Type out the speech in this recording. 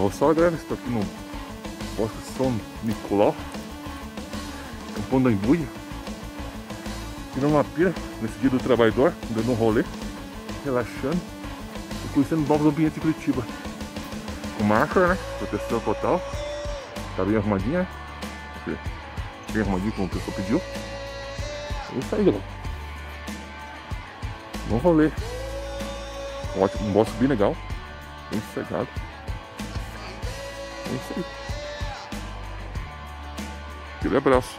Olha só galera, estou aqui no Bosque São Nicolau Campão da Embuia Tirando uma pira nesse dia do trabalhador, dando um rolê Relaxando E conhecendo novos ambientes de Curitiba Com máscara, né? Proteção total Tá bem arrumadinha, né? Bem arrumadinho como o pessoal pediu É isso aí galera Bom rolê um, ótimo, um bosque bem legal Bem sossegado é isso aí. Aquele abraço.